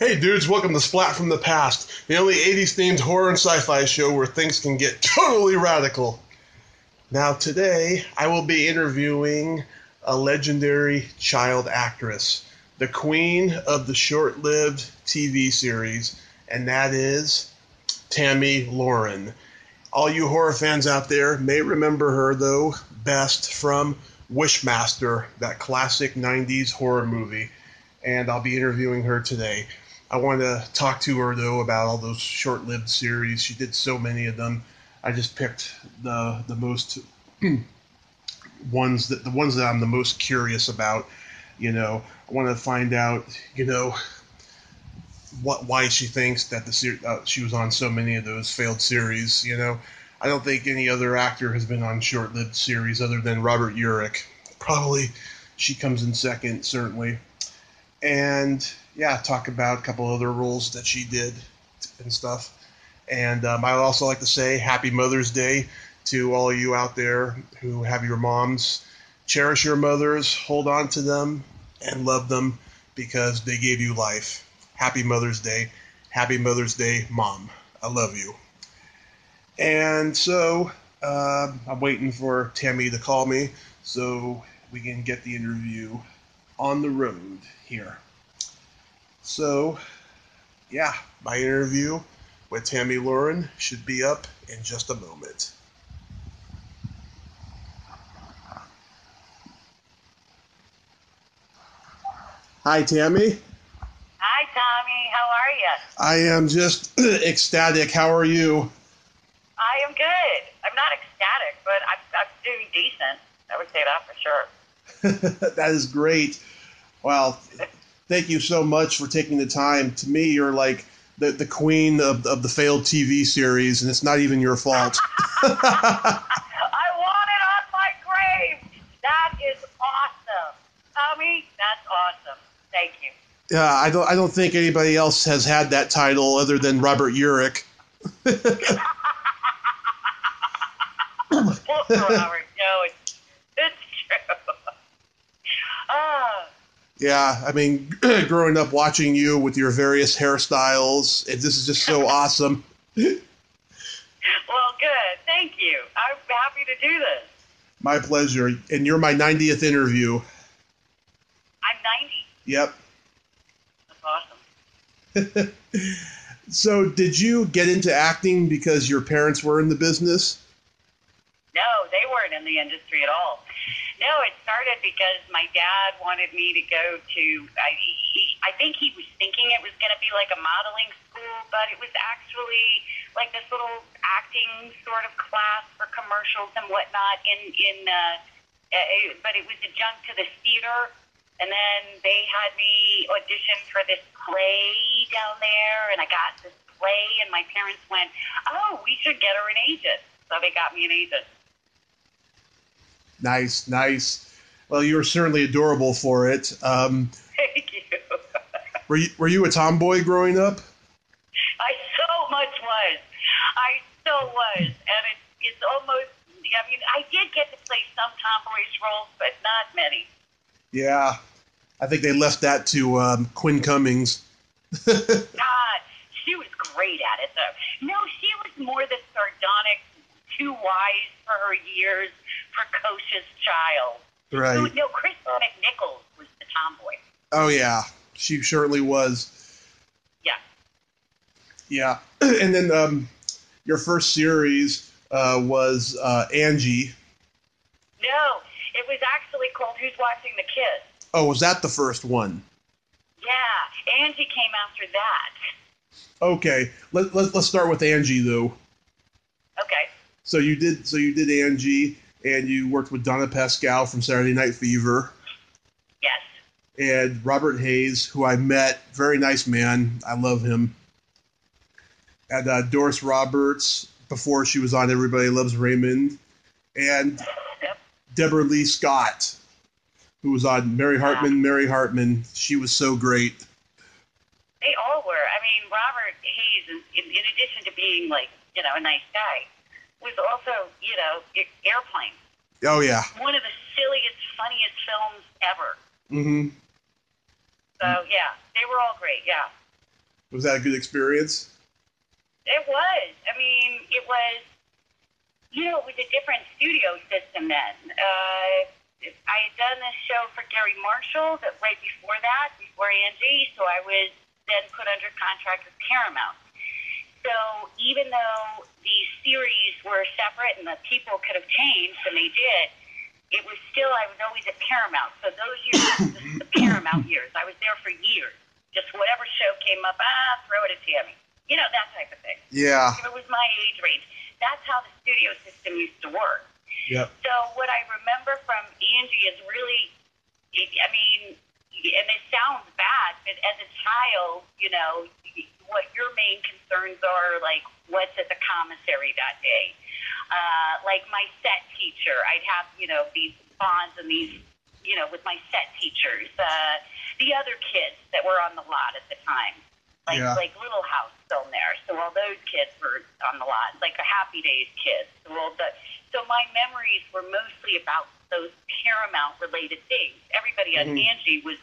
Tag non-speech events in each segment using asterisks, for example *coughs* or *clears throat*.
Hey dudes, welcome to Splat from the Past, the only 80s themed horror and sci fi show where things can get *laughs* totally radical. Now, today I will be interviewing a legendary child actress, the queen of the short lived TV series, and that is Tammy Lauren. All you horror fans out there may remember her, though, best from Wishmaster, that classic 90s horror movie and I'll be interviewing her today. I want to talk to her though about all those short-lived series. She did so many of them. I just picked the the most *clears throat* ones that the ones that I'm the most curious about. You know, I want to find out. You know, what why she thinks that the ser- uh, she was on so many of those failed series. You know, I don't think any other actor has been on short-lived series other than Robert Urich. Probably she comes in second, certainly and yeah, talk about a couple other roles that she did and stuff. And um, I would also like to say Happy Mother's Day to all of you out there who have your moms. Cherish your mothers, hold on to them, and love them because they gave you life. Happy Mother's Day. Happy Mother's Day, Mom. I love you. And so uh, I'm waiting for Tammy to call me so we can get the interview on the road here. So, yeah, my interview with Tammy Lauren should be up in just a moment. Hi, Tammy. Hi, Tommy. How are you? I am just *clears throat* ecstatic. How are you? I am good. I'm not ecstatic, but I'm, I'm doing decent. I would say that for sure. *laughs* that is great. Well, thank you so much for taking the time. To me, you're like the, the queen of, of the failed TV series, and it's not even your fault. *laughs* *laughs* I want it on my grave. That is awesome. Tommy, that's awesome. Thank you. Yeah, I don't I don't think anybody else has had that title other than Robert Urich. *laughs* Robert. No, it's, it's true. Ah. Yeah, I mean, *clears throat* growing up watching you with your various hairstyles, it, this is just so *laughs* awesome. well, good. Thank you. I'm happy to do this. My pleasure. And you're my 90th interview. I'm 90. Yep. That's awesome. *laughs* so, did you get into acting because your parents were in the business? No, they weren't in the industry at all. No, it started because my dad wanted me to go to. I, he, I think he was thinking it was going to be like a modeling school, but it was actually like this little acting sort of class for commercials and whatnot. In in, uh, uh, but it was adjunct to the theater. And then they had me audition for this play down there, and I got this play, and my parents went, "Oh, we should get her an agent." So they got me an agent. Nice, nice. Well, you were certainly adorable for it. Um, Thank you. *laughs* were you were you a tomboy growing up? I so much was. I so was, and it, it's almost. I mean, I did get to play some tomboyish roles, but not many. Yeah, I think they left that to um, Quinn Cummings. *laughs* God, she was great at it, though. No, she was more the sardonic, too wise for her years, precocious child. Right. Who, no, Kristen McNichols was the tomboy. Oh yeah, she certainly was. Yeah. Yeah, *clears throat* and then um, your first series uh, was uh, Angie. No, it was actually called Who's Watching the Kids. Oh, was that the first one? Yeah, Angie came after that. Okay, let, let, let's start with Angie though. Okay. So you did so you did Angie, and you worked with Donna Pescow from Saturday Night Fever, Yes. and Robert Hays, who I met, very nice man. I love him. And uh, Doris Roberts before she was on Everybody Loves Raymond, and Yep. Debralee Scott, who was on Mary Hartman. Mary Hartman, she was so great. They all were. I mean, Robert Hays, in, in addition to being like, you know, a nice guy, was also, you know, Airplane. Oh yeah. One of the silliest, funniest films ever. Mm-hmm. So, yeah, they were all great, yeah. Was that a good experience? It was. I mean, it was. You know, it was a different studio system then. Uh, I had done this show for Garry Marshall that right before that, before Angie, so I was then put under contract with Paramount. So even though the series were separate and the people could have changed, and they did, it was still I was always at Paramount. So those years, the, the Paramount years, I was there for years. Just whatever show came up, ah, throw it at Tammy. You know that type of thing. Yeah. If it was my age range, that's how the studio system used to work. Yep. So what I remember from Angie is really, I mean, and it sounds bad, but as a child, you know, what your main concerns are, like what's at the commissary that day. Uh, like my set teacher, I'd have, you know, these bonds and these, you know, with my set teachers. Uh, the other kids that were on the lot at the time, like Yeah. like Little House film there. So all those kids were on the lot, like the Happy Days kids. So all the so my memories were mostly about those Paramount related things. Everybody on Mhm. Angie was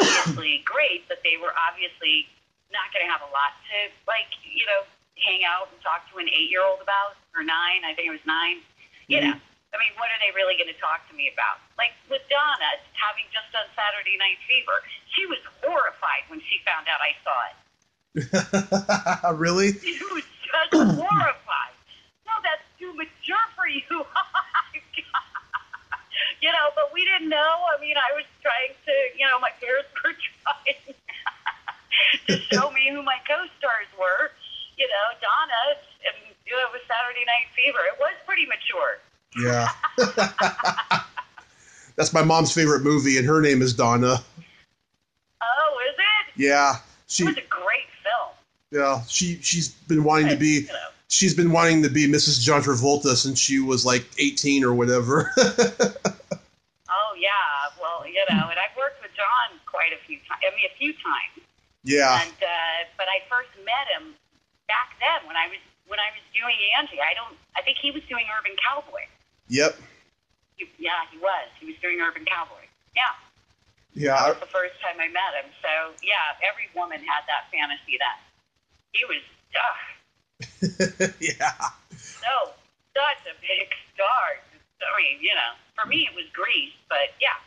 obviously great, but they were obviously not going to have a lot to like you know hang out and talk to an eight year old about or nine. I think it was nine. You Mhm. know. I mean, what are they really going to talk to me about? Like with Donna having just done Saturday Night Fever, she was horrified when she found out I saw it. *laughs* really? She was just *clears throat* horrified. No, that's too mature for you. *laughs* you know, but we didn't know. I mean, I was trying to, you know, my parents were *laughs* trying to show me who my co-stars were. You know, Donna, and you know, it was Saturday Night Fever. It was pretty mature. Yeah. *laughs* That's my mom's favorite movie, and her name is Donna. Oh, is it? Yeah. It She was a great film. yeah, she she's been wanting to be You know. she's been wanting to be Mrs. John Travolta since she was like 18 or whatever. *laughs* Oh yeah, well, you know, and I've worked with John quite a few times. I mean, a few times. Yeah. And uh, but I first met him back then when I was when I was doing Angie. I don't. I think he was doing Urban Cowboy. Yep. He, yeah, he was. He was doing Urban Cowboy. Yeah, Yeah. that was the first time I met him. So yeah, every woman had that fantasy then. He was uh, *laughs* yeah. so such a big star. I mean, you know, for me it was Grease, but yeah,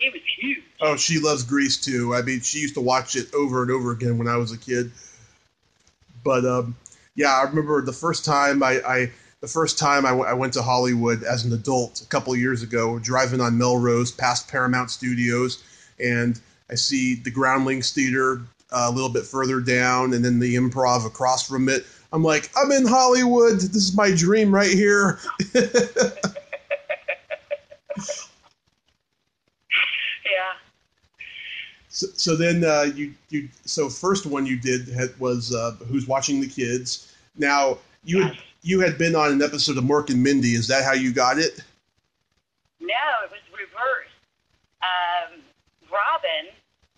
he was huge. Oh, she loves Grease too. I mean, she used to watch it over and over again when I was a kid. But um, yeah, I remember the first time I, I the first time I, w- I went to Hollywood as an adult a couple years ago, driving on Melrose past Paramount Studios, and I see the Groundlings Theater uh, a little bit further down, and then the Improv across from it. I'm like, I'm in Hollywood. This is my dream right here. *laughs* Yeah. So, so then uh, you you so first one you did had, was uh, who's watching the kids. Now you had, you had been on an episode of Mork and Mindy. Is that how you got it? No, it was reversed. Um, Robin,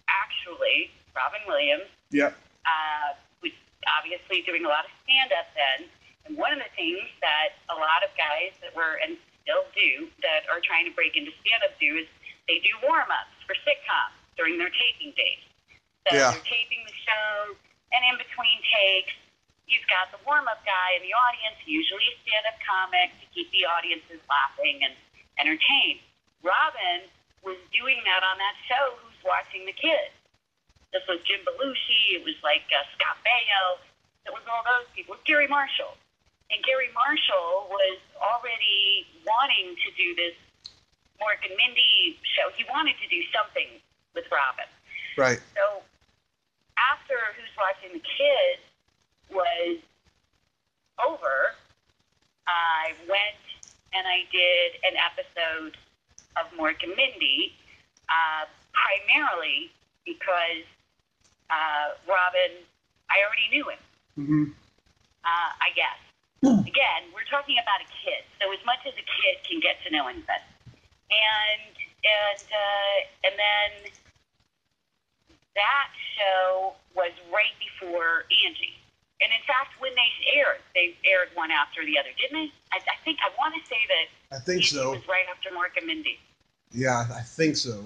actually, Robin Williams, Yep. uh, was obviously doing a lot of stand up then. And one of the things that a lot of guys that were, and still do, that are trying to break into stand up do is they do warm ups for sitcoms during their taping days. So Yeah. they're taping the show, and in between takes, you've got the warm up guy in the audience, usually a stand up comic, to keep the audiences laughing and entertained. Robin was doing that on that show, Who's Watching the Kids? This was Jim Belushi. It was like uh, Scott Baio. It was all those people. Garry Marshall. And Garry Marshall was already wanting to do this Mork and Mindy show. He wanted to do something with Robin. Right. So after Who's Watching the Kids was over, I went and I did an episode of Mork and Mindy, uh, primarily because uh, Robin, I already knew him, hmm uh, I guess. Again, we're talking about a kid, so as much as a kid can get to know anybody. And and uh, and then that show was right before Angie. And in fact, when they aired, they aired one after the other, didn't they? I, I think I want to say that I think Angie so. was right after Mork and Mindy. Yeah, I think so.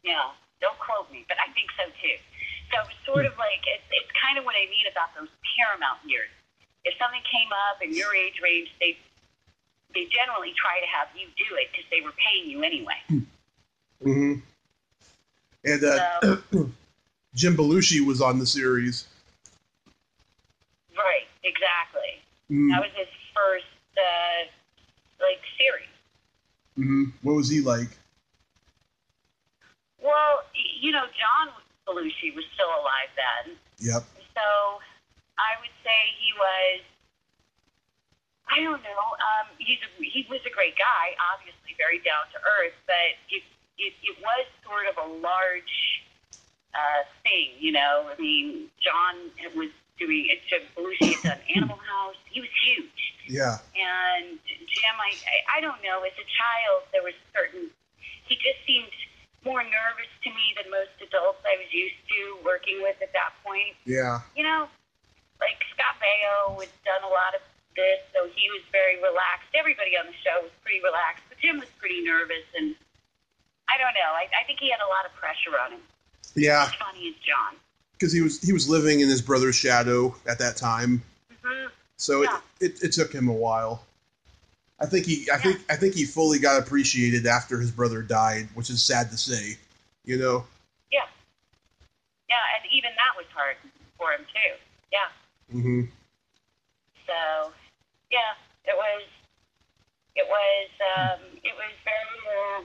Yeah, don't quote me, but I think so too. So it was sort of like it's, it's kind of what I mean about those Paramount years. If something came up in your age range, they they generally try to have you do it because they were paying you anyway. hmm And uh, So *clears throat* Jim Belushi was on the series. right, exactly. Mm-hmm. That was his first uh, like series. hmm What was he like? Well, you know, John Belushi was still alive then. Yep. So I would say he was. I don't know. Um, he's a, he was a great guy, obviously very down to earth, but it it, it was sort of a large uh, thing, you know. I mean, John was doing it. Jim Belushi had done *coughs* Animal House. He was huge, Yeah. and Jim, I I, I don't know. As a child, there was certain. He just seemed more nervous to me than most adults I was used to working with at that point Yeah. you know, like Scott Baio had done a lot of this, so he was very relaxed. Everybody on the show was pretty relaxed, but Jim was pretty nervous, and I don't know. I, I think he had a lot of pressure on him. Yeah. As funny as John. Because he was he was living in his brother's shadow at that time, mm-hmm. so Yeah. it, it it took him a while. I think he I think I think he fully got appreciated after his brother died, which is sad to say. You know. Yeah. Yeah, and even that was hard for him too. Yeah. hmm So, yeah, it was. It was. Um, it was very. Uh,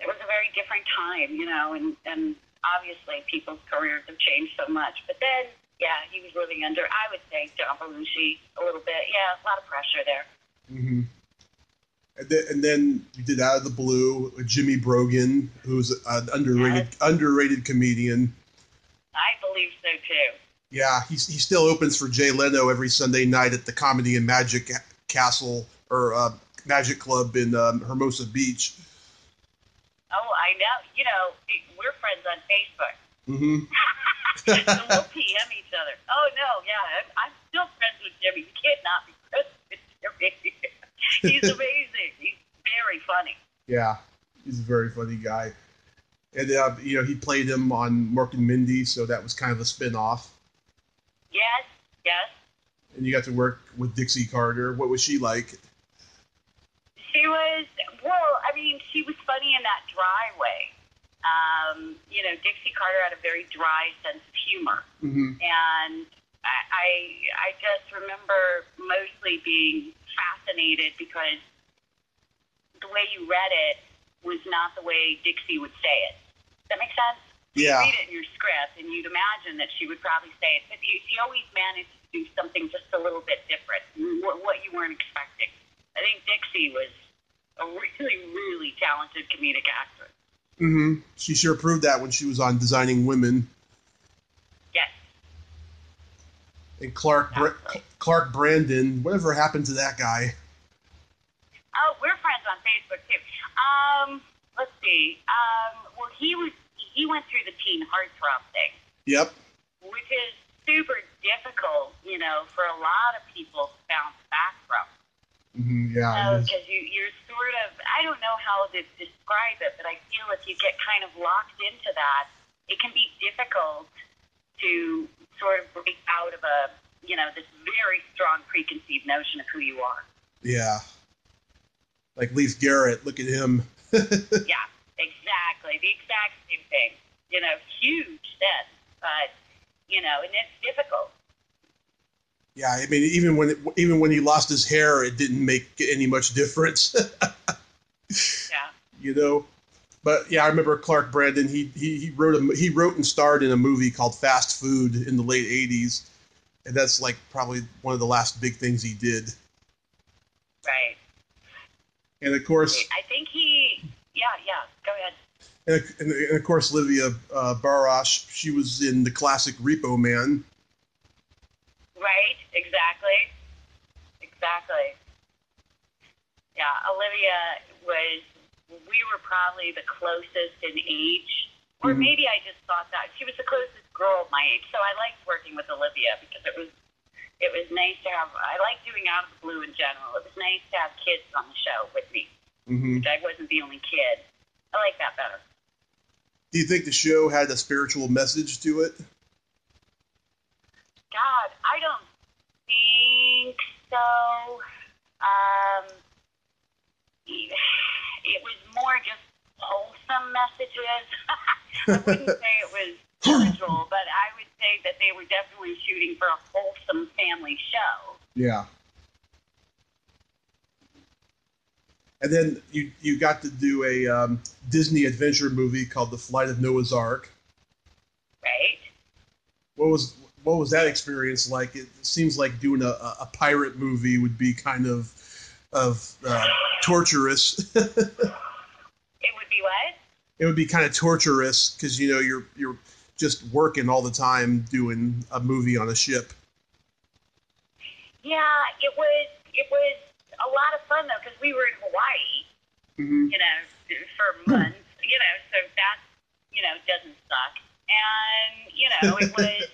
it was a very different time, you know, and and obviously people's careers have changed so much. But then, yeah, he was living under. I would say John Belushi a little bit. Yeah, a lot of pressure there. Mm-hmm. And then, and then you did Out of the Blue with Jimmy Brogan, who's an underrated underrated comedian. I believe so too. Yeah, he's, he still opens for Jay Leno every Sunday night at the Comedy and Magic Castle or uh, Magic Club in um, Hermosa Beach. Oh, I know. You know, we're friends on Facebook. Mm hmm *laughs* so we'll PM each other. Oh no, yeah, I'm, I'm still friends with Jimmy. You can't not be friends with Jimmy. *laughs* He's amazing. He's very funny. yeah, he's a very funny guy. And uh, you know, he played him on Mork and Mindy, so that was kind of a spin off. Yes, yes. And you got to work with Dixie Carter. What was she like? She was well. I mean, she was funny in that dry way. Um, you know, Dixie Carter had a very dry sense of humor, hmm and I, I, I just remember mostly being fascinated because the way you read it was not the way Dixie would say it. Does that make sense? Yeah. Read it in your script, and you'd imagine that she would probably say it, but you, she always managed to do something just a little bit different, what, what you weren't expecting. I think Dixie was a really, really talented comedic actress. hmm She sure proved that when she was on Designing Women. Yes. And Clark Bra- Clark Brandon, whatever happened to that guy? Oh, we're friends on Facebook too. Um, let's see. Um, well, he was he went through the teen heartthrob thing, Yep. which is super difficult, you know, for a lot of people to bounce back from. Mm-hmm, yeah. because you you're sort of I don't know how to describe it, but I feel if you get kind of locked into that, it can be difficult to sort of break out of a you know this very strong preconceived notion of who you are. Yeah. Like Leif Garrett, look at him. *laughs* yeah, exactly, the exact same thing. You know, huge sense, but you know, and it's difficult. Yeah, I mean, even when it, even when he lost his hair, it didn't make any much difference. *laughs* Yeah. you know. But yeah, I remember Clark Brandon. He he, he wrote a he wrote and starred in a movie called Fast Food in the late '80s, and that's like probably one of the last big things he did. Right. And of course, I think he. Yeah, yeah. Go ahead. and, and of course, Olivia uh, Barash. She was in the classic Repo Man. Right, exactly. Exactly. Yeah, Olivia was, we were probably the closest in age, or Mhm. maybe I just thought that she was the closest girl of my age. So I liked working with Olivia because it was, it was nice to have, I like doing Out of the Blue in general. It was nice to have kids on the show with me. hmm I wasn't the only kid. I like that better. Do you think the show had a spiritual message to it? God, I don't think so. Um, it was more just wholesome messages. *laughs* I wouldn't say it was spiritual, but I would say that they were definitely shooting for a wholesome family show. Yeah. And then you you got to do a um, Disney adventure movie called The Flight of Noah's Ark. Right. What was what was that experience like? It seems like doing a, a pirate movie would be kind of of uh, torturous. *laughs* it would be what? It would be kind of torturous because you know you're you're just working all the time doing a movie on a ship. Yeah, it was it was a lot of fun though because we were in Hawaii, mm-hmm. you know, for *clears throat* months, you know, so that you know doesn't suck, and you know it *laughs* was,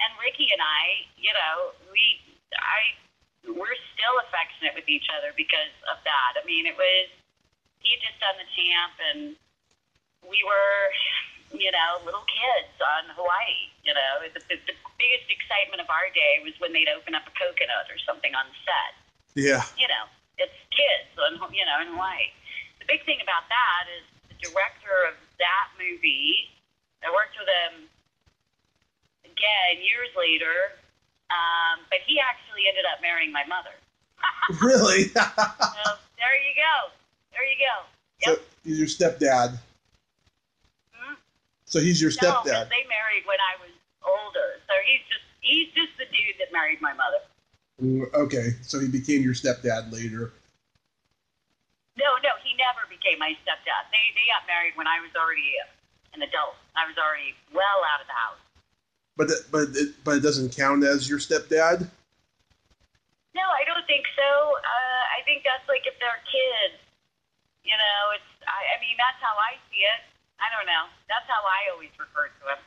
and Ricky and I, you know, we I we're still affectionate with each other because of that. I mean, it was he had just done the champ, and we were, you know, little kids on Hawaii. You know, the, the, the biggest excitement of our day was when they'd open up a coconut or something on set. Yeah. You know, it's kids you know in Hawaii. The big thing about that is the director of that movie. I worked with him again years later um, but he actually ended up marrying my mother. *laughs* really? *laughs* so there you go. There you go. Yep. So he's your stepdad. Hmm? So he's your stepdad. No, they married when I was older. So he's just he's just the dude that married my mother. Okay, so he became your stepdad later. No, no, he never became my stepdad. They they got married when I was already an adult. I was already well out of the house. But but it, but it doesn't count as your stepdad. No, I don't think so. Uh, I think that's like if they're kids. You know, it's. I, I mean, that's how I see it. I don't know. That's how I always refer to him.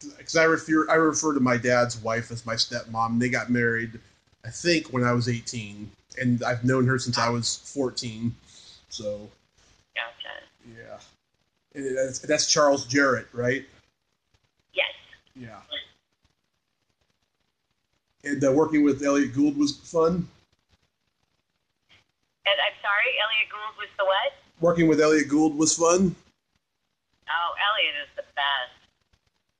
Because I refer I refer to my dad's wife as my stepmom. They got married, I think, when I was 18, and I've known her since I was 14. So. Gotcha. Yeah. And that's, that's Charles Jarrott, right? Yes. Yeah. And uh, working with Elliott Gould was fun. And I'm sorry, Elliott Gould was the what? Working with Elliott Gould was fun. Oh, Elliott is the best.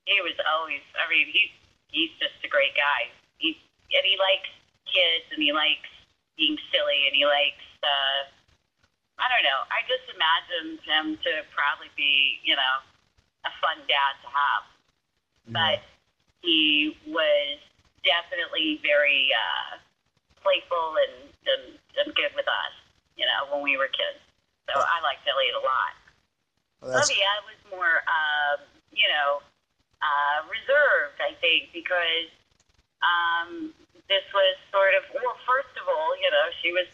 He was always. I mean, he's he's just a great guy. He and he likes kids and he likes being silly and he likes. Uh, I don't know. I just imagined him to probably be, you know, a fun dad to have but he was definitely very uh, playful and, and, and good with us, you know, when we were kids. So I liked Elliott a lot. Well, Olivia was more, um, you know, uh, reserved, I think, because um, this was sort of, well, first of all, you know, she was,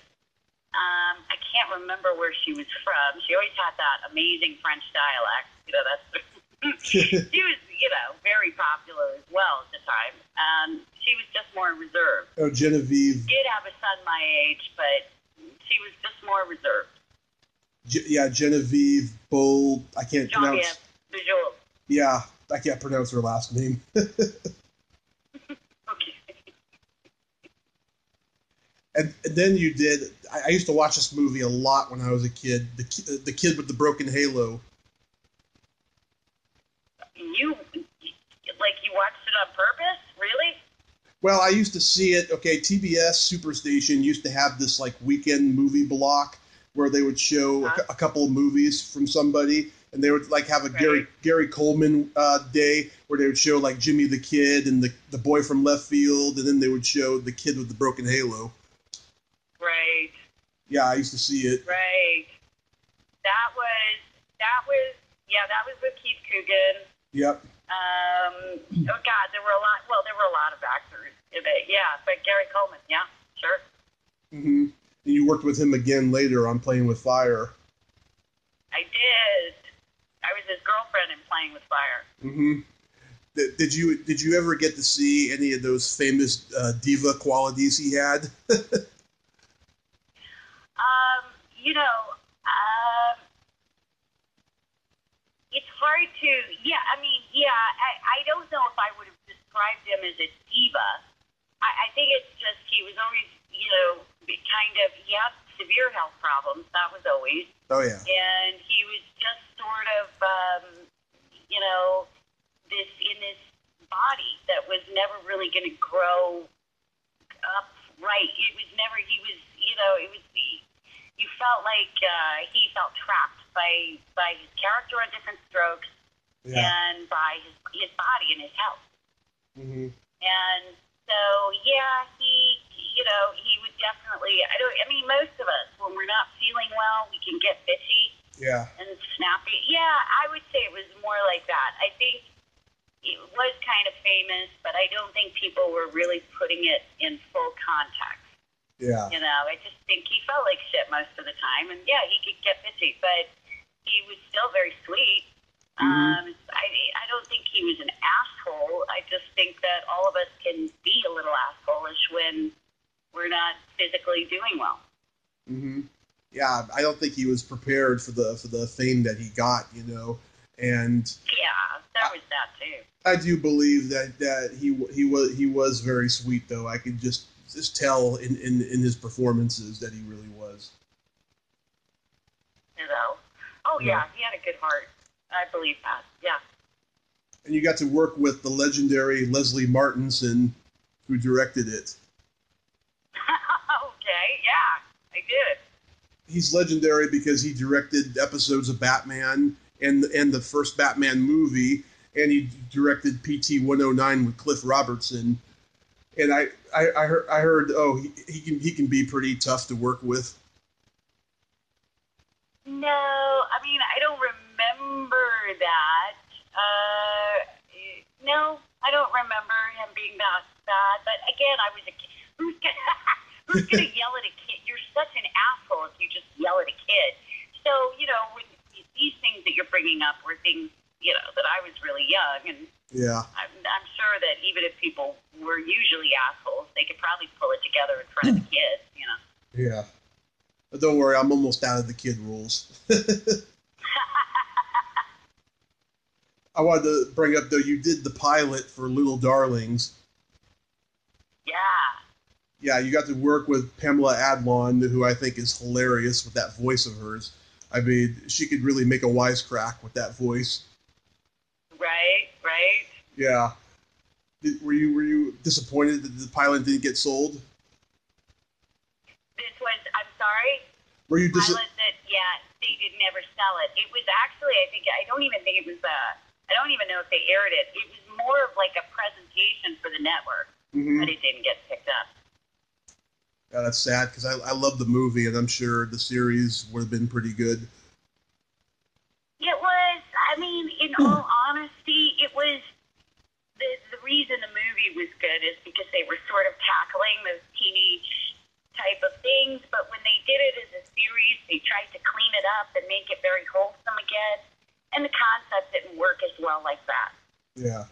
um, I can't remember where she was from. She always had that amazing French dialect. You know, that's *laughs* *laughs* she was, you know, very popular as well at the time. Um, she was just more reserved. Oh, Genevieve. Did have a son my age, but she was just more reserved. Yeah, Genevieve Bull. I can't Jean pronounce. Visual. Yeah, I can't pronounce her last name. *laughs* okay. And, and, then you did. I, I, used to watch this movie a lot when I was a kid. The the kid with the broken halo. You like you watched it on purpose, really? Well, I used to see it. Okay, TBS Superstation used to have this like weekend movie block where they would show uh-huh. a, a, couple of movies from somebody, and they would like have a right. Gary Gary Coleman uh, day where they would show like Jimmy the Kid and the the boy from left field, and then they would show the kid with the broken halo. Right. Yeah, I used to see it. Right. That was that was yeah that was with Keith Coogan. Yep. Um, oh God, there were a lot. Well, there were a lot of actors in it. Yeah, but Gary Coleman. Yeah, sure. Mm-hmm. And you worked with him again later on Playing with Fire. I did. I was his girlfriend in Playing with Fire. Mm-hmm. Did, did you did you ever get to see any of those famous uh, diva qualities he had? *laughs* um, you know, um, it's hard to. Yeah, I mean, yeah, I, I don't know if I would have described him as a diva. I, I think it's just he was always, you know, kind of he had severe health problems. That was always, Oh yeah. and he was just sort of, um, you know, this in this body that was never really going to grow up right. It was never. He was, you know, it was the. You felt like uh, he felt trapped by by his character on Diff'rent Strokes Yeah. and by his his body and his health. hmm And so, yeah, he, you know, he would definitely. I don't. I mean, most of us, when we're not feeling well, we can get bitchy Yeah. and snappy. Yeah, I would say it was more like that. I think it was kind of famous, but I don't think people were really putting it in full context. Yeah. You know, I just think he felt like shit most of the time, and yeah, he could get bitchy, but he was still very sweet. Mhm. Um, I, I don't think he was an asshole. I just think that all of us can be a little assholeish when we're not physically doing well. hmm Yeah, I don't think he was prepared for the for the fame that he got, you know. And Yeah, that was that too. I do believe that that he he was he was very sweet, though. I could just just tell in in, in his performances that he really was. You know. Oh Yeah. yeah, he had a good heart. I believe that. Yeah. And you got to work with the legendary Leslie Martinson, who directed it. *laughs* okay. Yeah, I did. He's legendary because he directed episodes of Batman and and the first Batman movie, and he directed PT 109 with Cliff Robertson. And I, I, I heard I heard oh he, he can he can be pretty tough to work with. No, I mean I don't remember that. Uh, no, I don't remember him being that bad. But again, I was a kid. Who's gonna *laughs* Who's gonna *laughs* yell at a kid? Such an asshole if you just yell at a kid. So you know when these things that you're bringing up were things you know that I was really young, and Yeah, I'm, I'm sure that even if people were usually assholes, they could probably pull it together in front of the kids. You know. yeah. But don't worry, I'm almost out of the kid rules. *laughs* I wanted to bring up though you did the pilot for Little Darlings. yeah. Yeah, you got to work with Pamela Adlon, who I think is hilarious with that voice of hers. I mean, she could really make a wisecrack with that voice. Right. Right. Yeah. Did, were you were you disappointed that the pilot didn't get sold? This was, I'm sorry, Were you disappointed? that, yeah, they did never sell it. It was actually, I think, I don't even think it was, uh, I don't even know if they aired it. It was more of like a presentation for the network, Mhm. but it didn't get picked up. Yeah, that's sad because I, I love the movie and I'm sure the series would have been pretty good. It was, I mean, in *clears throat* all honesty, it was, the, the reason the movie was good is because they were sort of tackling those teenage type of things, but when they did it as a series, they tried to clean it up and make it very wholesome again, and the concept didn't work as well like that. Yeah.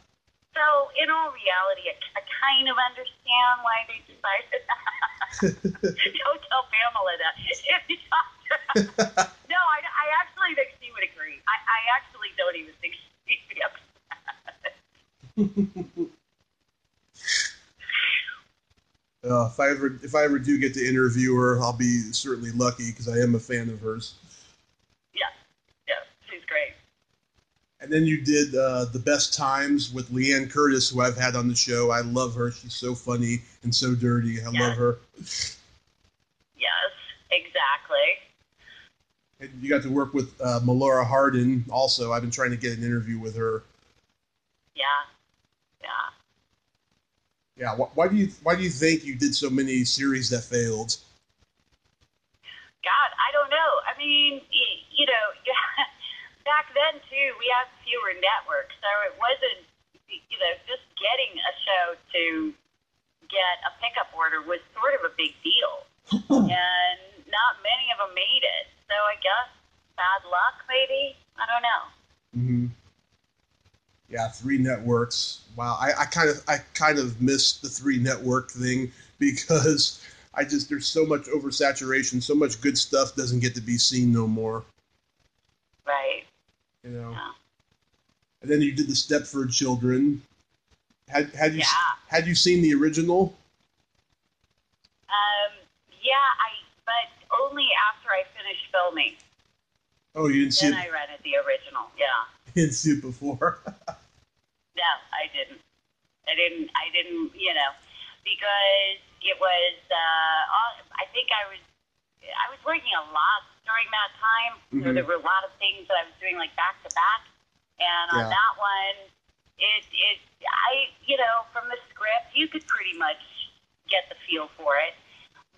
So, in all reality, I, I kind of understand why they decided that. *laughs* Don't tell Pamela that. If you talk to her- *laughs* no, I, I actually think she would agree. I, I actually don't even think she'd be upset. *laughs* Uh, if I ever if I ever do get to interview her, I'll be certainly lucky because I am a fan of hers. Yeah, yeah, she's great. And then you did uh, the best times with Liane Curtis, who I've had on the show. I love her. She's so funny and so dirty. I Yeah. love her. Yes, exactly. And you got to work with uh, Melora Hardin also. I've been trying to get an interview with her. Yeah, yeah. Yeah. Wh- why do you Why do you think you did so many series that failed? God, I don't know. I mean, you know, back then too, we had fewer networks, so it wasn't, you know, just getting a show to get a pickup order was sort of a big deal, *clears throat* and not many of them made it. So I guess bad luck, maybe. I don't know. hmm Yeah, three networks. Wow, I, I kind of I kind of missed the three network thing *laughs* because I just there's so much oversaturation, so much good stuff doesn't get to be seen no more. Right. You know. Yeah. And then you did the Stepford Children. Had had you Yeah. had you seen the original? Um, yeah, I but only after I finished filming. Oh, you didn't see Then. I rented the original. Yeah. *laughs* You didn't see it before. *laughs* No, I didn't. I didn't. I didn't. You know, because it was. Uh, I think I was. I was working a lot during that time. So Mhm. there were a lot of things that I was doing like back to back, and Yeah. on that one, it it I you know from the script you could pretty much get the feel for it,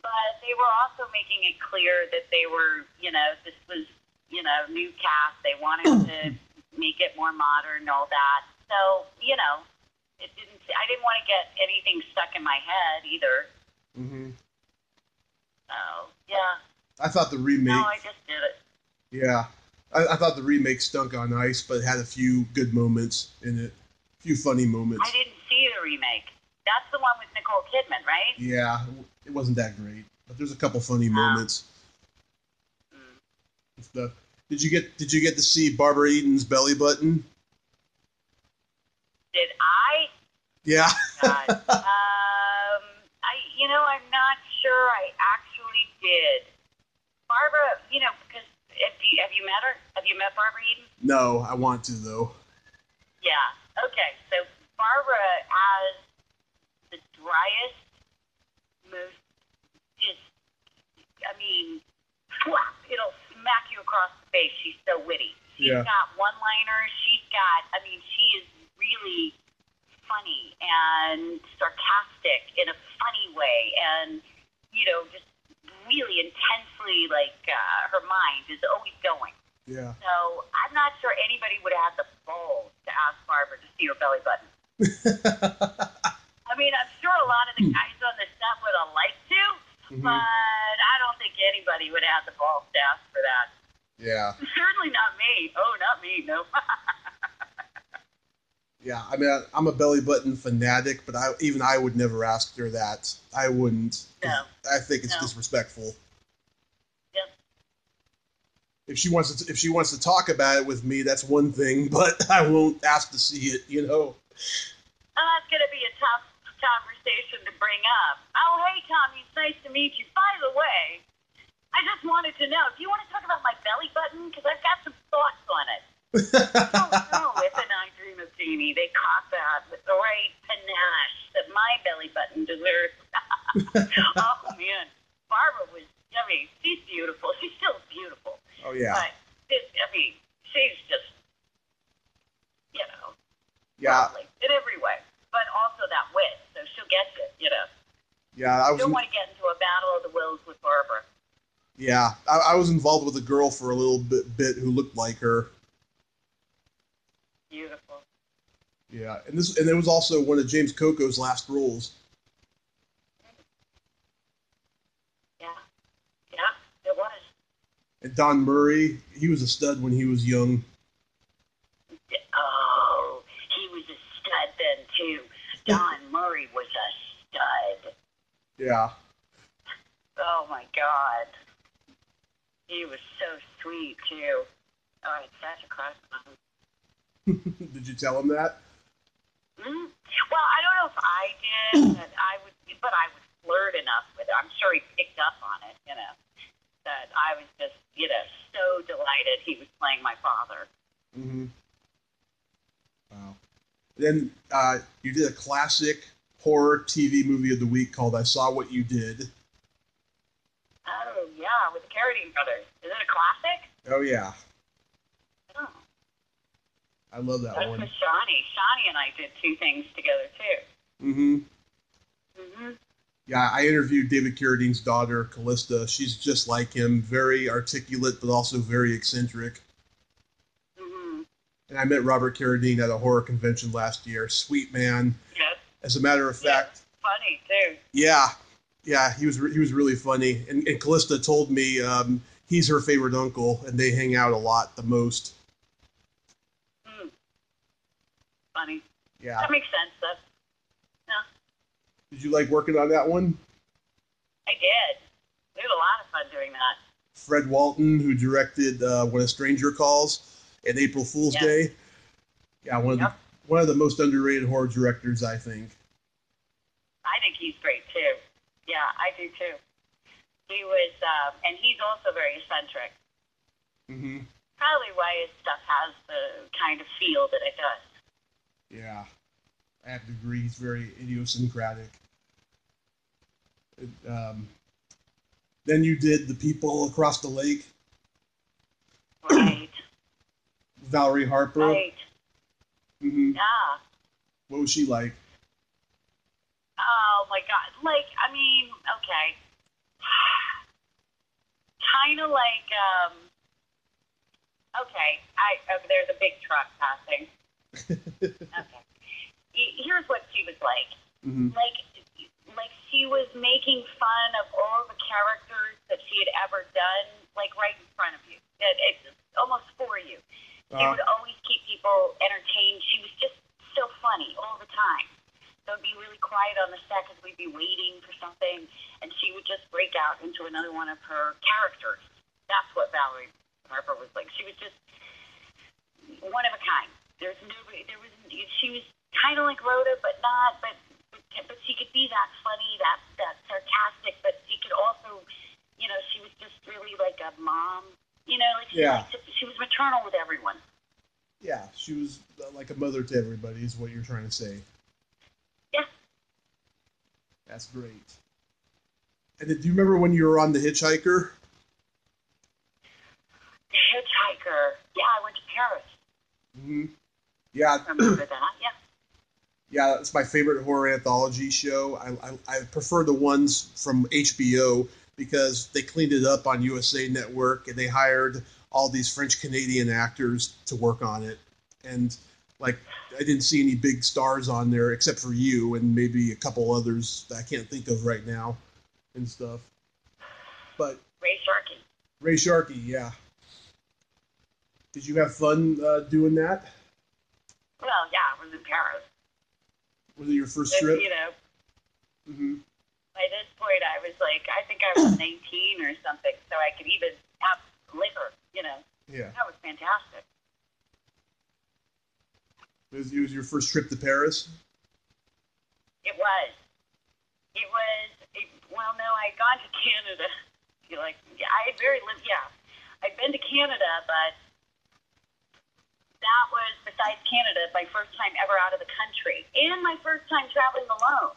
but they were also making it clear that they were you know this was you know new cast. They wanted *coughs* to make it more modern and all that. So you know, it didn't. I didn't want to get anything stuck in my head either. hmm So yeah, I thought the remake. no, I just did it. Yeah, I, I thought the remake stunk on ice, but it had a few good moments in it, a few funny moments. I didn't see the remake. That's the one with Nicole Kidman, right? Yeah, it wasn't that great, but there's a couple funny Oh. moments. Mm. The, did you get Did you get to see Barbara Eden's belly button? Did I? Yeah. God. *laughs* um, I, you know, I'm not sure I actually did. Barbara, you know, because if you have you met her? Have you met Barbara Eden? no, I want to though. Yeah. Okay. So Barbara has the driest, most just. I mean, whap, it'll smack you across the face. She's so witty. She's Yeah. got one-liners. She's got. I mean, she is really funny and sarcastic in a funny way, and you know, just really intensely like uh, her mind is always going. Yeah. So I'm not sure anybody would have the balls to ask Barbara to see her belly button. *laughs* I mean, I'm sure a lot of the guys on the set would have liked to, Mhm. but I don't think anybody would have the balls to ask for that. Yeah. *laughs* Certainly not me. Oh, not me. No. *laughs* Yeah. I mean, I, I'm a belly button fanatic, but I even I would never ask her that. I wouldn't. No. I think it's No. disrespectful. Yep. If she wants to, if she wants to talk about it with me, that's one thing. *laughs* But I won't ask to see it. You know. Oh, that's going to be a tough conversation to bring up. Oh, hey, Tommy, it's nice to meet you. By the way, I just wanted to know, do you want to talk about my belly button? Because I've got some thoughts on it. Oh, no, if an I Dream of Jeannie, they caught that with the right panache that my belly button deserves. *laughs* oh, man. Barbara was, I mean, she's beautiful. She's still beautiful. oh yeah. But, this, I mean, she's just, you know, Yeah. lovely in every way, but also that wit. So she'll get you. You know, Yeah. I was. don't want to get into a battle of the wills with Barbara. Yeah, I, I was involved with a girl for a little bit, bit who looked like her. Beautiful. Yeah, and this and it was also one of James Coco's last roles. Yeah, yeah, it was. And Don Murray, he was a stud when he was young. Oh, he was a stud then too. Don Murray was a stud. Yeah, Oh my God, he was so sweet too. Oh, it's such a crush on him. *laughs* did you tell him that? Mm. Well, I don't know if I did, *clears throat* but I would, but I would flirt enough with it. I'm sure he picked up on it, you know. That I was just, you know, so delighted he was playing my father. Mm-hmm. Wow. Then uh, you did a classic horror TV movie of the week called "I Saw What You Did." Oh yeah, with the Carradine brothers. Is it a classic? Oh yeah, I love that that's one. with Shawnee. Shawnee and I did two things together too. Mm-hmm. Mm-hmm. Yeah, I interviewed David Carradine's daughter, Calista. She's just like him, very articulate, but also very eccentric. Mm-hmm. And I met Robert Carradine at a horror convention last year. Sweet man. Yes. As a matter of fact, Funny too. yeah, yeah, he was re- he was really funny. And, and Calista told me um, he's her favorite uncle, and they hang out a lot, the most. Mm. Funny. Yeah. That makes sense. Though. Did you like working on that one? I did. We had a lot of fun doing that. Fred Walton, who directed uh, When a Stranger Calls and April Fool's Yeah. Day. Yeah, one of Yep. the one of the most underrated horror directors, I think. I think he's great too. Yeah, I do too. He was, um, and he's also very eccentric. Mm-hmm. Probably why his stuff has the kind of feel that it does. Yeah, I have to agree. He's very idiosyncratic. It, um, then you did the people across the lake. Right. *clears throat* Valerie Harper. right. hmm Yeah. What was she like? Oh my god. Like, I mean, okay. *sighs* kind of like, um, okay, I, oh, there's a big truck passing. Okay. Here's what she was like. hmm Like, like she was making fun of all the characters that she had ever done, like right in front of you. It, it's almost for you. She Uh, would always keep people entertained. She was just so funny all the time. So it'd be really quiet on the set because we'd be waiting for something, and she would just break out into another one of her characters. That's what Valerie Harper was like. She was just one of a kind. There's nobody. There was. She was kind of like Rhoda, but not. But but she could be that funny, that that sarcastic. But she could also, you know, she was just really like a mom. You know, like she, Yeah. she was maternal with everyone. Yeah, she was uh, like a mother to everybody, is what you're trying to say. Yeah. That's great. And then, do you remember when you were on The Hitchhiker? The Hitchhiker. Yeah, I went to Paris. hmm Yeah, I remember that. Yeah. yeah, it's my favorite horror anthology show. I, I, I prefer the ones from HBO because they cleaned it up on USA Network and they hired all these French Canadian actors to work on it. And like, I didn't see any big stars on there except for you and maybe a couple others that I can't think of right now and stuff. But Ray Sharkey. Ray Sharkey, yeah. Did you have fun uh, doing that? Well, yeah, I was in Paris. Was it your first And, trip? you know, hmm by this point, I was like, I think I was *coughs* 19 or something, so I could even have liquor. You know, Yeah. that was fantastic. It was, it was your first trip to Paris? It was. It was. It, well, no, I had gone to Canada. You're *laughs* like, yeah, I had very. Yeah, I'd been to Canada, but that was besides Canada my first time ever out of the country, and my first time traveling alone.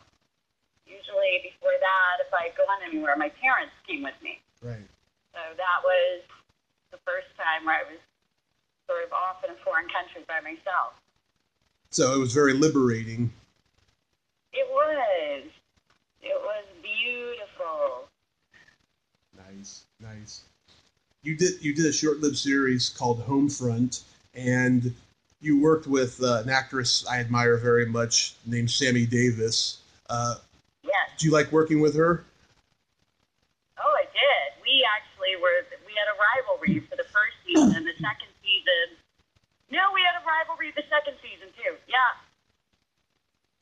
Usually, before that, if I had gone anywhere, my parents came with me. Right. So that was the first time where I was sort of off in a foreign country by myself. So it was very liberating. It was. It was beautiful. Nice, nice. You did you did a short-lived series called Homefront, and you worked with uh, an actress I admire very much named Sammi Davis. Uh, Yes. do you like working with her? Oh, I did. We actually were. We had a rivalry for the first season and the second season. No, we had a rivalry the second season too. Yeah.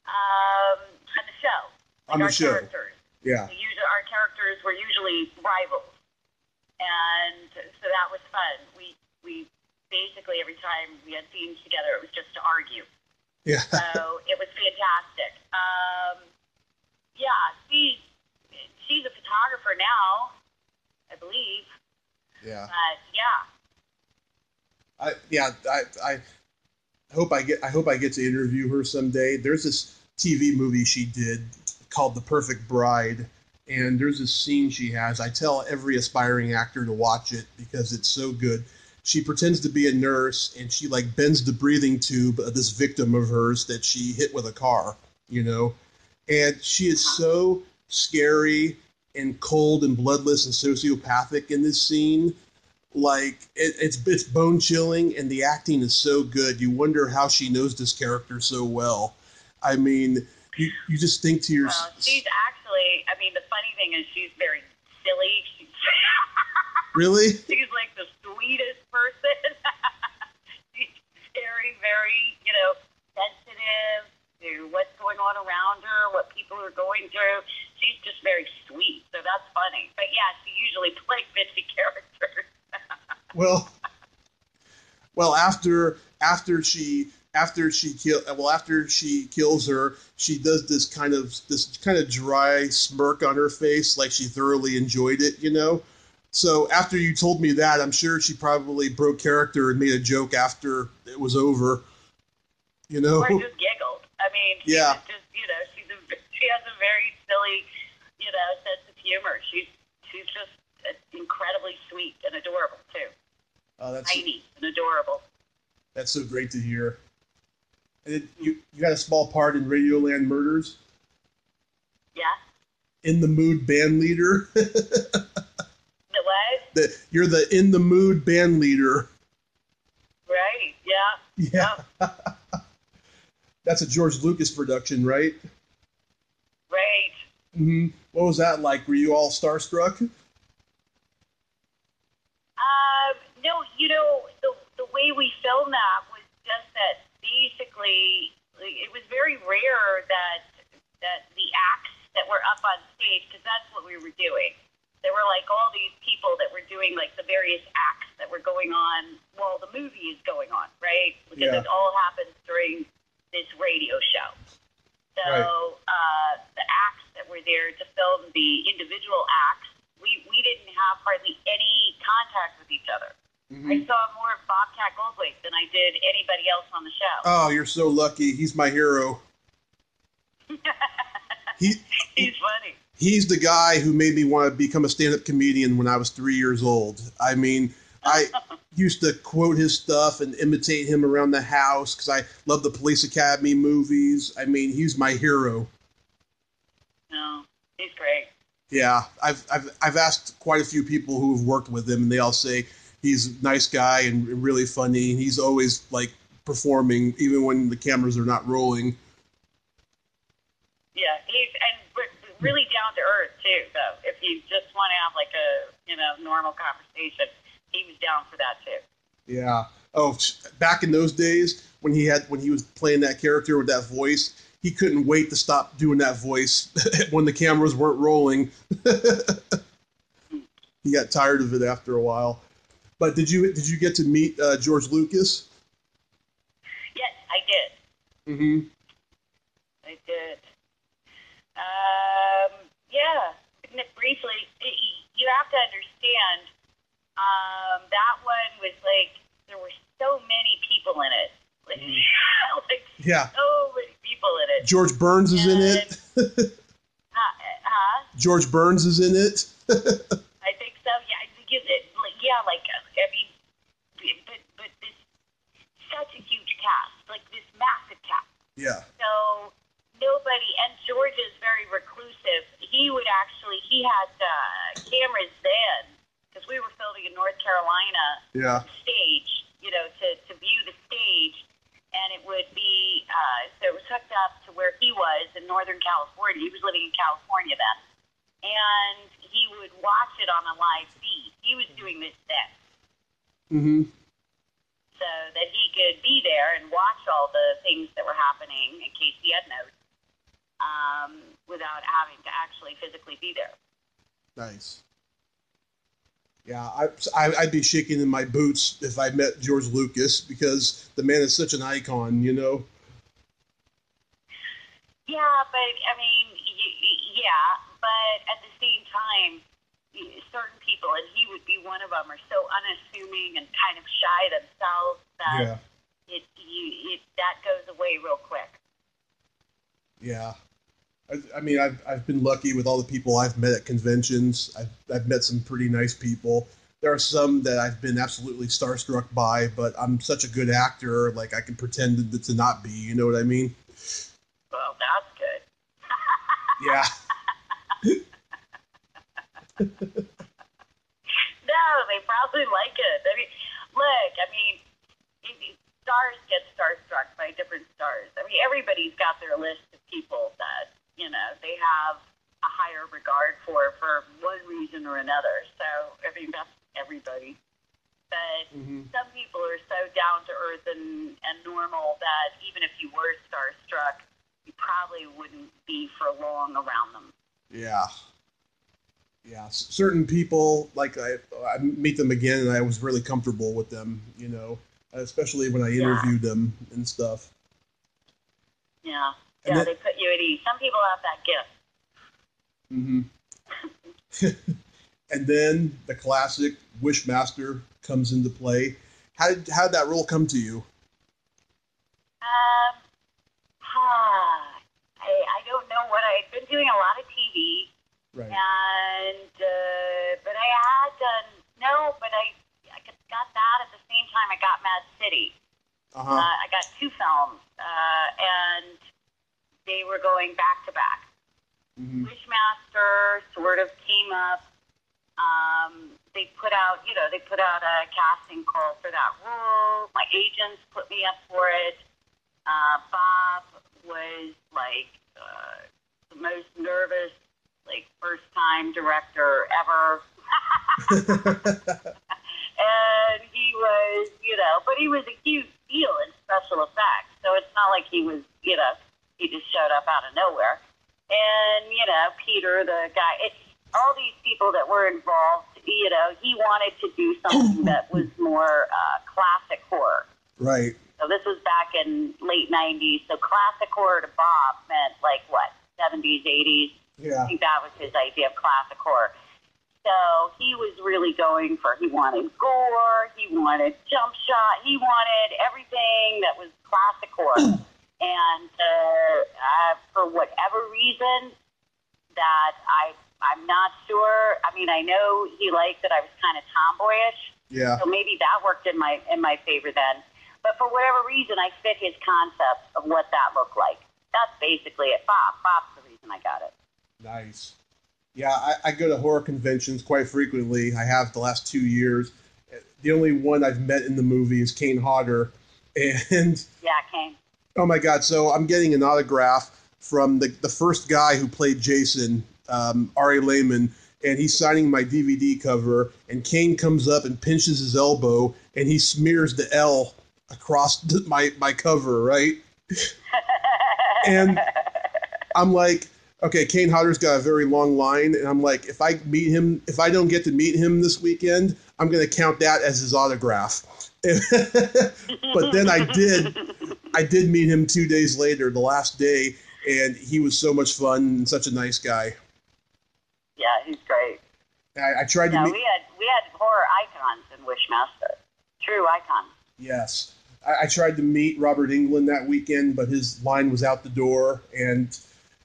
Um, on the show. On the our show. Characters. Yeah. We usually, our characters were usually rivals, and so that was fun. We we basically every time we had scenes together, it was just to argue. Yeah. So it was fantastic. Um, yeah, she she's a photographer now, I believe. yeah. But yeah, I yeah, I I hope I get I hope I get to interview her someday. There's this TV movie she did called The Perfect Bride, and there's this scene she has. I tell every aspiring actor to watch it because it's so good. She pretends to be a nurse and she like bends the breathing tube of this victim of hers that she hit with a car, you know. And she is so scary and cold and bloodless and sociopathic in this scene like it, it's it's bone chilling and the acting is so good you wonder how she knows this character so well i mean you, you just think to well, yourself she's actually. I mean, the funny thing is, she's very silly. She's, *laughs* *laughs* really she's like the sweetest person. *laughs* she's very, very, you know, sensitive to what's going on around her, what people are going through. She's just very sweet, so that's funny. But yeah, she usually plays bitchy characters. *laughs* well well after after she after she kill well after she kills her, she does this kind of this kind of dry smirk on her face, like she thoroughly enjoyed it, you know. So after you told me that, I'm sure she probably broke character and made a joke after it was over. You know, or just giggled. I mean, Yeah. just you know, she's a she has a very silly, you know, sense of humor. She's she's just incredibly sweet and adorable too. uh, that's Tiny and adorable. that's so great to hear. And it, you you got a small part in Radioland Murders. Yeah. In the mood band leader. *laughs* The what? you're the in the mood band leader. Right. Yeah. Yeah. *laughs* That's a George Lucas production, right? Right. hmm What was that like? Were you all starstruck? Um, no, you know, the, the way we filmed that was just that basically it was very rare that that the acts that were up on stage, because that's what we were doing. There were like all these people that were doing like the various acts that were going on while the movie is going on, right? Because Yeah. it all happens during this radio show. So Right. uh, the acts that were there to film the individual acts, we, we didn't have hardly any contact with each other. I Mhm. saw more of Bobcat Goldthwait than I did anybody else on the show. Oh, you're so lucky. He's my hero. *laughs* He He's funny. He's the guy who made me want to become a stand-up comedian when I was three years old. I mean, I *laughs* used to quote his stuff and imitate him around the house because I love the Police Academy movies. I mean, he's my hero. No, he's great. Yeah, I've I've I've asked quite a few people who have worked with him, and they all say he's a nice guy and really funny. And he's always like performing, even when the cameras are not rolling. Yeah, he's and really down to earth too. Though, if you just want to have like a you know normal conversation, he was down for that too. Yeah. Oh, back in those days when he had when he was playing that character with that voice, he couldn't wait to stop doing that voice *laughs* when the cameras weren't rolling. *laughs* he got tired of it after a while. But did you did you get to meet uh, George Lucas? Yes, I did. Mm-hmm. I did. Um, yeah, n- briefly, y- y- you have to understand um, that one was like there were so many people in it. Like, mm-hmm. *laughs* like Yeah. so many people in it. George Burns is in it. Huh? Uh, huh? George Burns is in it. *laughs* I think so. Yeah, I think it, it, like, yeah, like uh, I mean, but but this such a huge cast, like this massive cast. Yeah. So nobody, and George is very reclusive. He would actually, he had uh, cameras then because we were filming in North Carolina Yeah. stage, you know, to, to view the stage. And it would be, uh, so it was hooked up to where he was in Northern California. He was living in California then. And he would watch it on a live feed. He was doing this then Mm-hmm. so that he could be there and watch all the things that were happening in case he had notes um, without having to actually physically be there. Nice. Yeah, I, I'd be shaking in my boots if I met George Lucas because the man is such an icon, you know. Yeah, but I mean, yeah, but at the same time, certain people, and he would be one of them, are so unassuming and kind of shy themselves that Yeah. it, you, it that goes away real quick. Yeah. I, I mean, I've, I've been lucky with all the people I've met at conventions. I've, I've met some pretty nice people. Are some that I've been absolutely starstruck by, but I'm such a good actor, like I can pretend to, to not be. You know what I mean? Well, that's good. Yeah. *laughs* No, they probably like it. I mean, look, I mean, stars get starstruck by different stars. I mean, everybody's got their list of people that, you know, they have a higher regard for for one reason or another. So, I mean, that's everybody. But hmm some people are so down to earth and, and normal that even if you were starstruck, you probably wouldn't be for long around them. Yeah. Yeah. Certain people, like I, I meet them again, and I was really comfortable with them. You know, especially when I interviewed them and stuff. Yeah. And Yeah, then- they put you at ease. Some people have that gift. hmm *laughs* *laughs* and then the classic Wishmaster comes into play. How did how did that role come to you? Um, ah, I, I don't know what I had been doing a lot of TV, Right. and uh, but I had done no, but I I got that at the same time I got Mad City. Uh Uh, huh. I got two films, uh, and they were going back to back. hmm Wishmaster sort of came up. Um, they put out, you know, they put out a casting call for that role. My agents put me up for it. Uh, Bob was like uh, the most nervous, like first time director ever. *laughs* and he was, you know, but he was a huge deal in special effects. So it's not like he was, you know, he just showed up out of nowhere. And, you know, Peter, the guy, it's all these people that were involved, you know, he wanted to do something that was more uh, classic horror. right. So this was back in late 90s. So classic horror to Bob meant like what, 70s, 80s? Yeah. I think that was his idea of classic horror. So he was really going for, he wanted gore, he wanted jump shot, he wanted everything that was classic horror. *clears throat* and uh, uh, for whatever reason, that I, I'm not sure. I mean, I know he liked that I was kind of tomboyish, Yeah. so maybe that worked in my in my favor then. But for whatever reason, I fit his concept of what that looked like. That's basically it. Bob, Bob's the reason I got it. Nice. Yeah, I, I go to horror conventions quite frequently. I have the last two years. The only one I've met in the movie is Kane Hodder, and Yeah, Kane. oh my god! So I'm getting an autograph from the the first guy who played Jason, um, Ari Lehman, and he's signing my DVD cover. And Kane comes up and pinches his elbow, and he smears the L across *laughs* my my cover, right? *laughs* and I'm like, okay, Kane Hodder's got a very long line, and I'm like, if I meet him, if I don't get to meet him this weekend, I'm going to count that as his autograph. *laughs* but then I did, I did meet him two days later, the last day, and he was so much fun and such a nice guy. Yeah, he's great. I, I tried to Yeah, meet. we had we had horror icons in Wishmaster. True icons. Yes. I, I tried to meet Robert Englund that weekend, but his line was out the door, and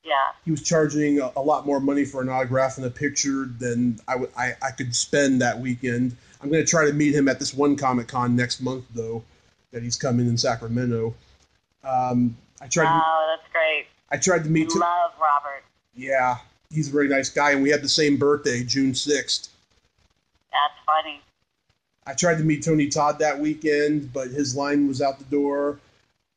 Yeah. he was charging a, a lot more money for an autograph and a picture than I, w- I, I could spend that weekend. I'm going to try to meet him at this one Comic Con next month, though, that he's coming in Sacramento. Um, I tried. To, Oh, that's great. I tried to meet. Love Robert. yeah, he's a very nice guy, and we had the same birthday, June sixth. That's funny. I tried to meet Tony Todd that weekend, but his line was out the door.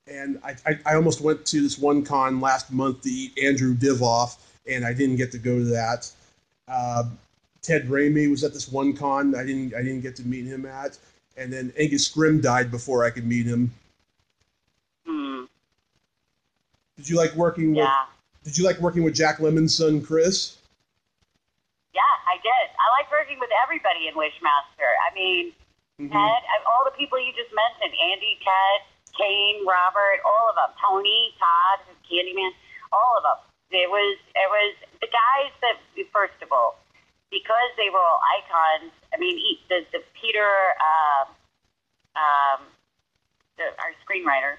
And I, I, I almost went to this one con last month to eat Andrew Divoff, and I didn't get to go to that. Uh, Ted Raimi was at this one con I didn't I didn't get to meet him at, and then Angus Scrimm died before I could meet him. Hmm. Did you like working with Yeah. Did you like working with Jack Lemmon's son Chris? Yeah, I did. I like working with everybody in Wishmaster. I mean, Mhm. Ted, all the people you just mentioned, Andy, Ted, Kane, Robert, all of them, Tony, Todd, Candyman, all of them. It was, it was the guys that, first of all, because they were all icons. I mean, he, the, the Peter, um, um, the, our screenwriter,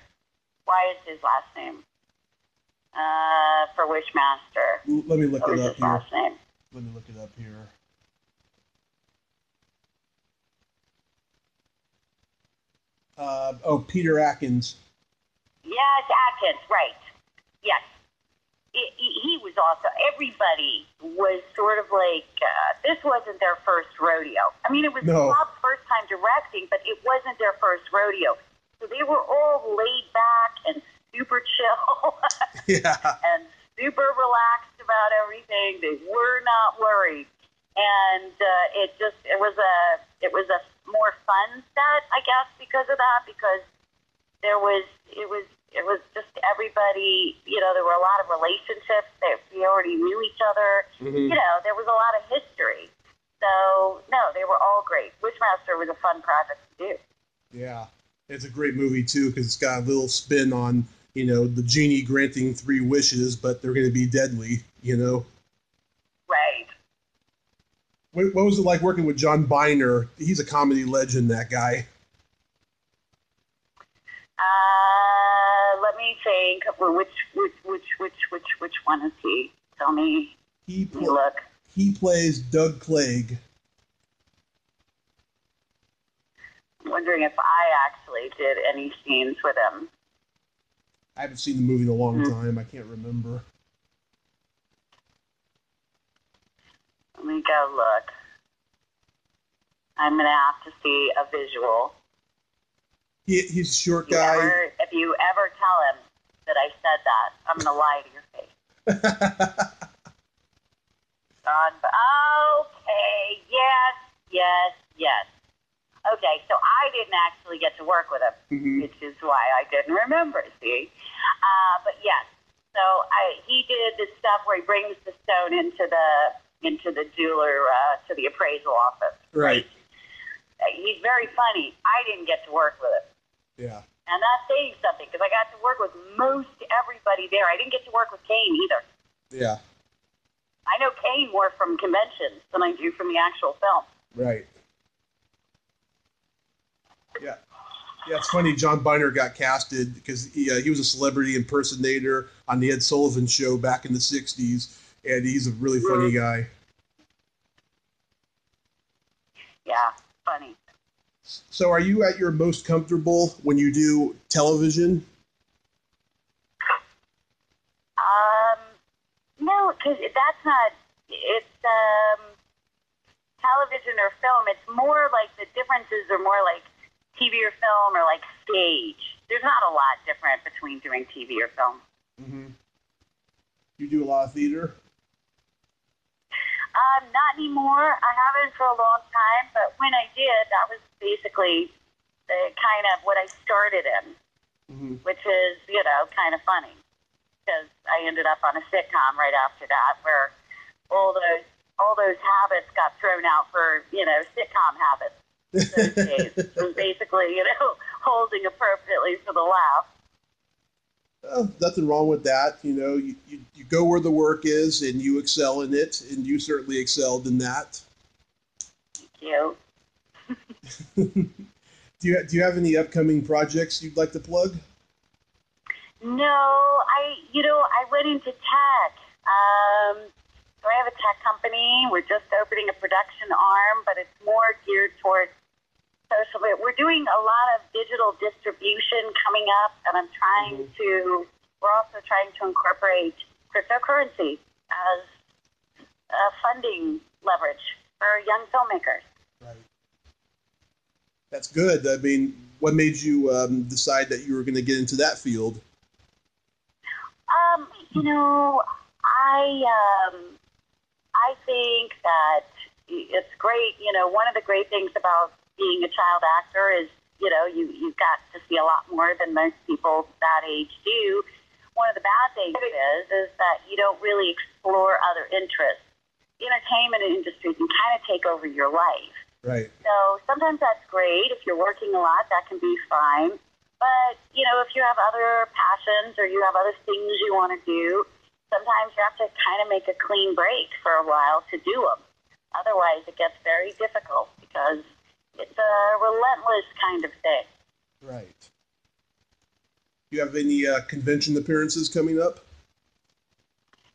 why is his last name? Uh, for Wishmaster. Let me look What it up here. last name? Let me look it up here. Uh, oh, Peter Atkins. Yes, Atkins, right. Yes. He was also, everybody was sort of like, uh, this wasn't their first rodeo. I mean, it was No. Bob's first time directing, but it wasn't their first rodeo. So they were all laid back and super chill *laughs* Yeah. and super relaxed about everything. They were not worried. And uh, it just, it was a, it was a more fun set, I guess, because of that, because there was it was it was just everybody you know there were a lot of relationships that we already knew each other Mhm. you know there was a lot of history so no they were all great wishmaster was a fun project to do Yeah. It's a great movie too because it's got a little spin on you know the genie granting three wishes, but they're going to be deadly. You know. Right. What, what was it like working with John Byner? He's a comedy legend. That guy. Uh, let me think. Which which which which which which one is he? Tell me. He Let me look. he plays Doug Clegg. I'm wondering if I actually did any scenes with him. I haven't seen the movie in a long Hmm. time. I can't remember. Let me go look. I'm gonna have to see a visual. He, he's a short If guy. ever, if you ever tell him that I said that, I'm gonna lie to your face. *laughs* John, okay, yes, yes, yes. Okay, so I didn't actually get to work with him, Mhm. which is why I didn't remember. See, uh, but yes, so I he did the stuff where he brings the stone into the into the jeweler uh, to the appraisal office. Right. Uh, He's very funny. I didn't get to work with him. Yeah. And that's saying something because I got to work with most everybody there. I didn't get to work with Kane either. Yeah. I know Kane more from conventions than I do from the actual film. Right. Yeah. Yeah, it's funny. John Byner got casted because he, uh, he was a celebrity impersonator on the Ed Sullivan Show back in the '60s, and he's a really funny guy. Yeah, funny. So, are you at your most comfortable when you do television? Um, no, because that's not. It's um, television or film. It's more like the differences are more like TV or film or like stage. There's not a lot different between doing TV or film. Mm-hmm. You do a lot of theater. Um, not anymore. I haven't for a long time, but when I did, that was basically the kind of what I started in, Mm-hmm. which is, you know, kind of funny because I ended up on a sitcom right after that where all those all those habits got thrown out for, you know, sitcom habits those days. it was basically, you know, *laughs* holding appropriately for the laugh. Nothing wrong with that. You know, you, you, you go where the work is and you excel in it, and you certainly excelled in that. Thank You *laughs* Do you, do you have any upcoming projects you'd like to plug? No, I you know I went into tech. Um, so I have a tech company. We're just opening a production arm, but it's more geared towards social. We're doing a lot of digital distribution coming up, and I'm trying to. We're also trying to incorporate cryptocurrency as a funding leverage for young filmmakers. Right. That's good. I mean, what made you um, decide that you were going to get into that field? Um, you know, I um, I think that it's great. You know, one of the great things about being a child actor is, you know, you you've got to see a lot more than most people that age do. One of the bad things is is that you don't really explore other interests. The entertainment industry can kind of take over your life. Right. So sometimes that's great. If you're working a lot, that can be fine. But, you know, if you have other passions or you have other things you want to do, sometimes you have to kind of make a clean break for a while to do them. Otherwise, it gets very difficult because it's a relentless kind of thing. Right. You have any uh, convention appearances coming up?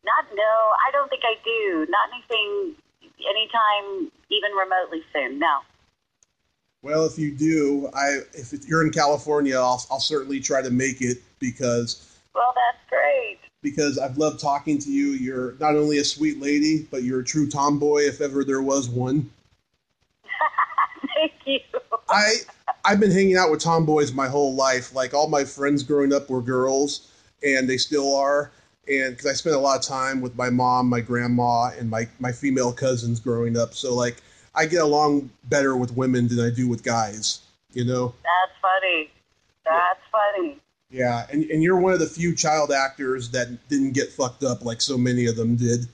Not, no, I don't think I do. Not anything, anytime, even remotely soon. No. Well, if you do, I if it- you're in California, I'll, I'll certainly try to make it because Well, that's great. because I've loved talking to you. You're not only a sweet lady, but you're a true tomboy if ever there was one. *laughs* You. *laughs* I I've been hanging out with tomboys my whole life. Like all my friends growing up were girls, and they still are. And because I spent a lot of time with my mom, my grandma, and my my female cousins growing up, so like I get along better with women than I do with guys. You know? That's funny. That's funny. Yeah. And and you're one of the few child actors that didn't get fucked up like so many of them did.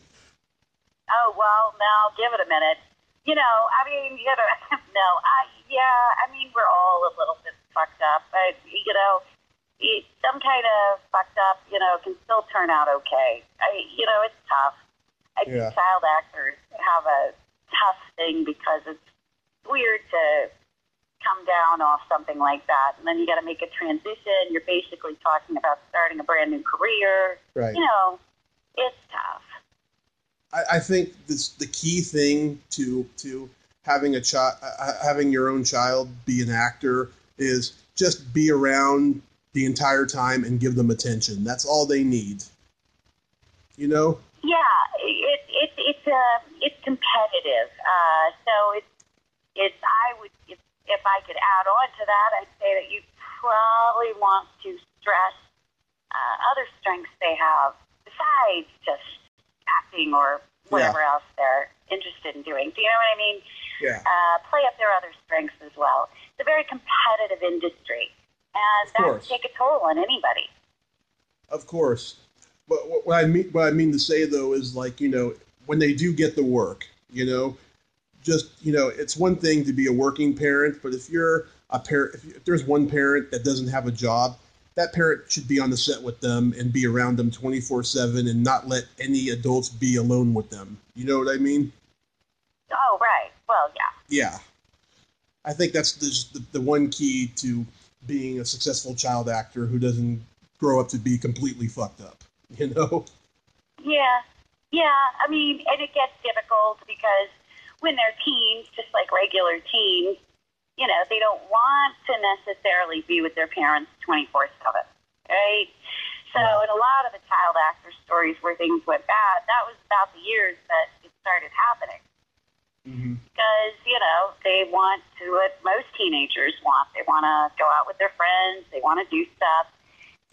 Oh well, now give it a minute. You know, I mean, you know, *laughs* no, I yeah, I mean, we're all a little bit fucked up, but you know, it, some kind of fucked up, you know, can still turn out okay. I, you know, it's tough. I Yeah. think child actors have a tough thing because it's weird to come down off something like that, and then you got to make a transition. You're basically talking about starting a brand new career. Right. You know, it's tough. I, I think this the key thing to to having a child, uh, having your own child be an actor is just be around the entire time and give them attention. That's all they need. You know? Yeah, it, it, it's uh, it's competitive. Uh, so it's it's I would if, if I could add on to that, I'd say that you probably want to stress uh, other strengths they have besides just acting or whatever else they're interested in doing. Do you know what I mean? Yeah. Uh, play up their other strengths as well. It's a very competitive industry, and Of that course. can take a toll on anybody. Of course. But what what I mean what I mean to say though is like, you know, when they do get the work, you know, just, you know, it's one thing to be a working parent, but if you're a parent if, if there's one parent that doesn't have a job, that parent should be on the set with them and be around them 24/7 and not let any adults be alone with them. You know what I mean? Oh, right. Well, yeah. Yeah. I think that's the, the, the one key to being a successful child actor who doesn't grow up to be completely fucked up, *laughs* you know? Yeah, yeah. I mean, and it gets difficult because when they're teens, just like regular teens, you know, they don't want to necessarily be with their parents 24 7, right? So, in a lot of the child actor stories where things went bad, that was about the years that it started happening. Mm-hmm. Because, you know, they want to, what most teenagers want. They want to go out with their friends, they want to do stuff.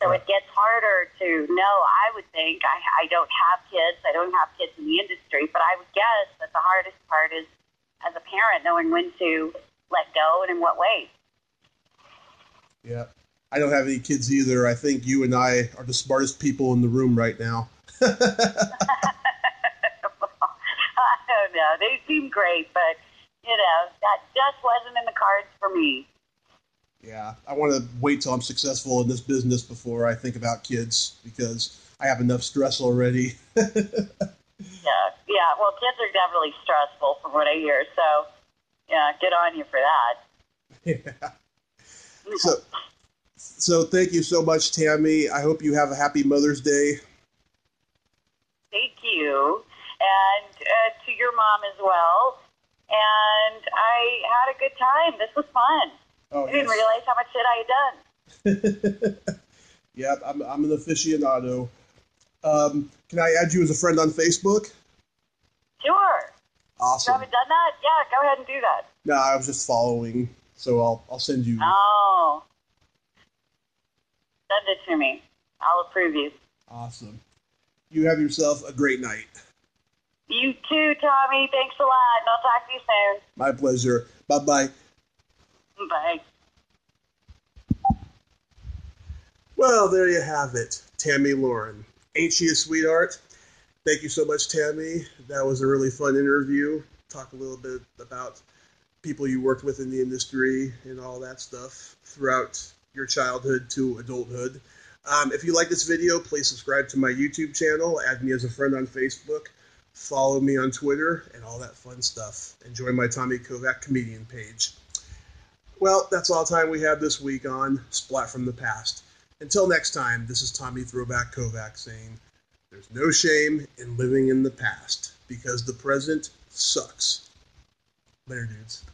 So it gets harder to know, I would think. I, I don't have kids, I don't have kids in the industry, but I would guess that the hardest part is, as a parent, knowing when to let go and in what ways. Yeah. I don't have any kids either. I think you and I are the smartest people in the room right now. *laughs* I don't know. They seem great, but, you know, that just wasn't in the cards for me. Yeah. I want to wait till I'm successful in this business before I think about kids because I have enough stress already. *laughs* Yeah, yeah. Well, kids are definitely stressful from what I hear. So, yeah, good on you for that. yeah. So, so thank you so much, Tammy. I hope you have a happy Mother's Day. Thank you, and uh, to your mom as well. And I had a good time. This was fun. Oh, I didn't realize how much shit I had done. *laughs* yep, I'm, I'm an aficionado. Um, can I add you as a friend on Facebook? Sure. You haven't done that? Yeah, go ahead and do that. No, I was just following, so I'll I'll send you. Oh. Send it to me. I'll approve you. Awesome. You have yourself a great night. You too, Tommy. Thanks a lot, and I'll talk to you soon. My pleasure. Bye bye. Bye. Well, there you have it, Tammy Lauren. Ain't she a sweetheart? Thank you so much, Tammy. That was a really fun interview. Talk a little bit about people you worked with in the industry and all that stuff throughout your childhood to adulthood. Um, if you like this video, please subscribe to my YouTube channel, add me as a friend on Facebook, follow me on Twitter, and all that fun stuff. Enjoy my Tommy Kovac comedian page. Well, that's all the time we have this week on Splat from the Past. Until next time, this is Tommy Throwback Kovac saying, There's no shame in living in the past because the present sucks. Later, dudes.